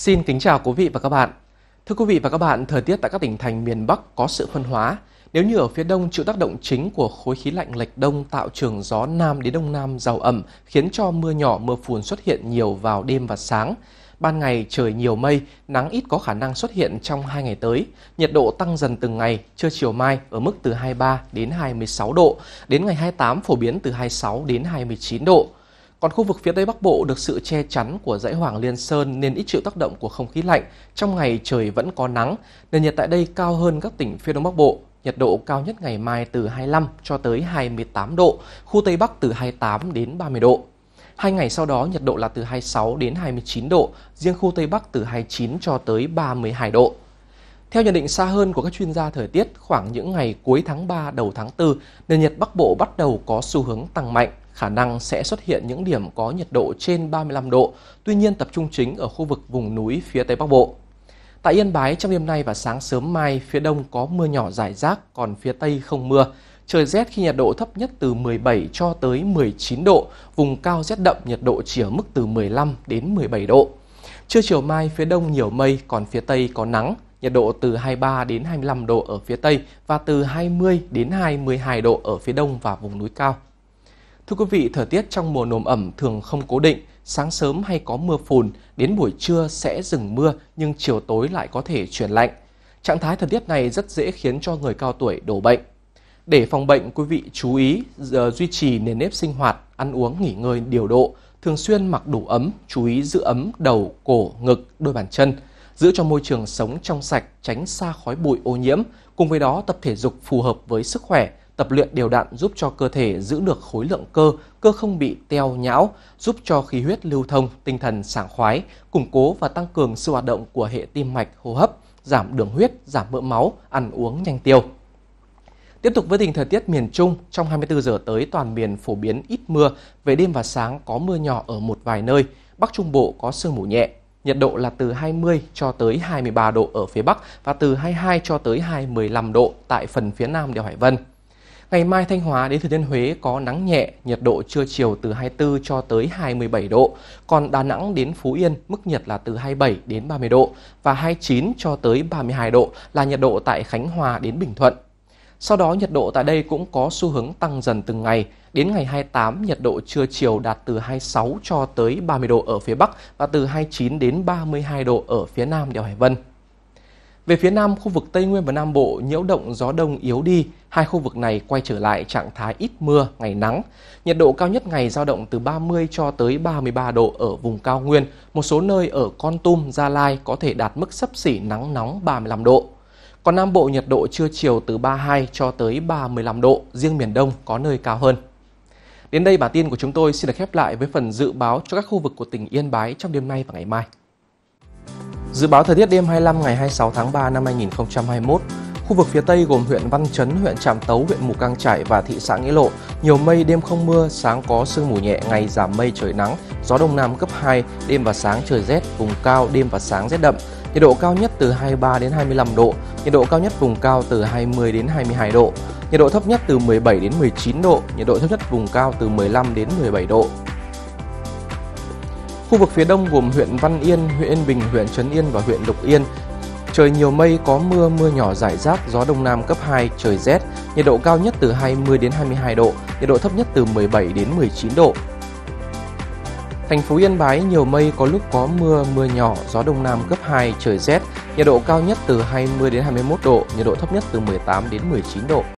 Xin kính chào quý vị và các bạn. Thưa quý vị và các bạn, thời tiết tại các tỉnh thành miền Bắc có sự phân hóa. Nếu như ở phía đông chịu tác động chính của khối khí lạnh lệch đông tạo trường gió nam đến đông nam giàu ẩm, khiến cho mưa nhỏ mưa phùn xuất hiện nhiều vào đêm và sáng. Ban ngày trời nhiều mây, nắng ít có khả năng xuất hiện trong hai ngày tới. Nhiệt độ tăng dần từng ngày, trưa chiều mai ở mức từ 23 đến 26 độ, đến ngày 28 phổ biến từ 26 đến 29 độ. Còn khu vực phía Tây Bắc Bộ được sự che chắn của dãy Hoàng Liên Sơn nên ít chịu tác động của không khí lạnh. Trong ngày trời vẫn có nắng, nền nhiệt tại đây cao hơn các tỉnh phía Đông Bắc Bộ. Nhiệt độ cao nhất ngày mai từ 25 cho tới 28 độ, khu Tây Bắc từ 28 đến 30 độ. Hai ngày sau đó nhiệt độ là từ 26 đến 29 độ, riêng khu Tây Bắc từ 29 cho tới 32 độ. Theo nhận định xa hơn của các chuyên gia thời tiết, khoảng những ngày cuối tháng 3 đầu tháng 4, nền nhiệt Bắc Bộ bắt đầu có xu hướng tăng mạnh khả năng sẽ xuất hiện những điểm có nhiệt độ trên 35 độ, tuy nhiên tập trung chính ở khu vực vùng núi phía Tây Bắc Bộ. Tại Yên Bái trong đêm nay và sáng sớm mai, phía đông có mưa nhỏ rải rác, còn phía tây không mưa. Trời rét khi nhiệt độ thấp nhất từ 17 cho tới 19 độ, vùng cao rét đậm nhiệt độ chỉ ở mức từ 15 đến 17 độ. Trưa chiều mai phía đông nhiều mây, còn phía tây có nắng, nhiệt độ từ 23 đến 25 độ ở phía tây và từ 20 đến 22 độ ở phía đông và vùng núi cao. Thưa quý vị, thời tiết trong mùa nồm ẩm thường không cố định, sáng sớm hay có mưa phùn, đến buổi trưa sẽ dừng mưa nhưng chiều tối lại có thể chuyển lạnh. Trạng thái thời tiết này rất dễ khiến cho người cao tuổi đổ bệnh. Để phòng bệnh, quý vị chú ý giờ duy trì nền nếp sinh hoạt, ăn uống nghỉ ngơi điều độ, thường xuyên mặc đủ ấm, chú ý giữ ấm đầu, cổ, ngực, đôi bàn chân, giữ cho môi trường sống trong sạch, tránh xa khói bụi ô nhiễm, cùng với đó tập thể dục phù hợp với sức khỏe, Tập luyện đều đặn giúp cho cơ thể giữ được khối lượng cơ, cơ không bị teo nhão, giúp cho khí huyết lưu thông, tinh thần sảng khoái, củng cố và tăng cường sự hoạt động của hệ tim mạch, hô hấp, giảm đường huyết, giảm mỡ máu, ăn uống nhanh tiêu. Tiếp tục với tình thời tiết miền Trung, trong 24 giờ tới toàn miền phổ biến ít mưa, về đêm và sáng có mưa nhỏ ở một vài nơi, Bắc Trung Bộ có sương mù nhẹ. Nhiệt độ là từ 20 cho tới 23 độ ở phía Bắc và từ 22 cho tới 25 độ tại phần phía Nam đèo Hải Vân. Ngày mai Thanh Hóa đến Thừa Thiên Huế có nắng nhẹ, nhiệt độ trưa chiều từ 24 cho tới 27 độ. Còn Đà Nẵng đến Phú Yên mức nhiệt là từ 27 đến 30 độ và 29 cho tới 32 độ là nhiệt độ tại Khánh Hòa đến Bình Thuận. Sau đó nhiệt độ tại đây cũng có xu hướng tăng dần từng ngày. Đến ngày 28, nhiệt độ trưa chiều đạt từ 26 cho tới 30 độ ở phía Bắc và từ 29 đến 32 độ ở phía Nam đèo Hải Vân. Về phía Nam, khu vực Tây Nguyên và Nam Bộ nhiễu động gió đông yếu đi, hai khu vực này quay trở lại trạng thái ít mưa, ngày nắng. Nhiệt độ cao nhất ngày giao động từ 30 cho tới 33 độ ở vùng cao nguyên, một số nơi ở Con Tum, Gia Lai có thể đạt mức sấp xỉ nắng nóng 35 độ. Còn Nam Bộ nhiệt độ trưa chiều từ 32 cho tới 35 độ, riêng miền Đông có nơi cao hơn. Đến đây bản tin của chúng tôi xin được khép lại với phần dự báo cho các khu vực của tỉnh Yên Bái trong đêm nay và ngày mai. Dự báo thời tiết đêm 25 ngày 26 tháng 3 năm 2021, khu vực phía Tây gồm huyện Văn Chấn, huyện Trạm Tấu, huyện Mù Cang Chải và thị xã Nghĩa Lộ, nhiều mây, đêm không mưa, sáng có sương mù nhẹ, ngày giảm mây trời nắng, gió đông nam cấp 2, đêm và sáng trời rét, vùng cao đêm và sáng rét đậm. Nhiệt độ cao nhất từ 23 đến 25 độ, nhiệt độ cao nhất vùng cao từ 20 đến 22 độ, nhiệt độ thấp nhất từ 17 đến 19 độ, nhiệt độ thấp nhất vùng cao từ 15 đến 17 độ. Khu vực phía đông gồm huyện Văn Yên, huyện Yên Bình, huyện Trấn Yên và huyện Lục Yên. Trời nhiều mây, có mưa, mưa nhỏ rải rác, gió đông nam cấp 2, trời rét, nhiệt độ cao nhất từ 20 đến 22 độ, nhiệt độ thấp nhất từ 17 đến 19 độ. Thành phố Yên Bái nhiều mây có lúc có mưa, mưa nhỏ, gió đông nam cấp 2, trời rét, nhiệt độ cao nhất từ 20 đến 21 độ, nhiệt độ thấp nhất từ 18 đến 19 độ.